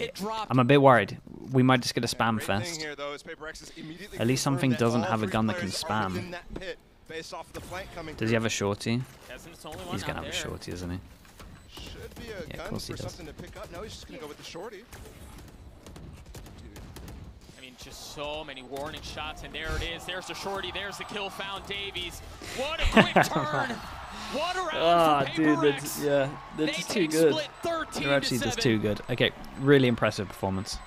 Wait, I'm a bit worried. We might just get a spam Great fest. here, though, is Paper Rex has immediately At least something doesn't have a gun that can spam. that based off the flank coming Does he have a shorty? Desmond's the only one He's gonna have a there. shorty, isn't he? Should be a Yeah, of gun course he for does. something to pick up. No, he's just gonna go with the shorty. I mean, just so many warning shots, and there it is. There's the shorty. There's the kill found Daveeys. What a quick turn! What a round Ah, for dude, that's yeah, They that's too good. split 13 They're actually just too good. Okay, really impressive performance.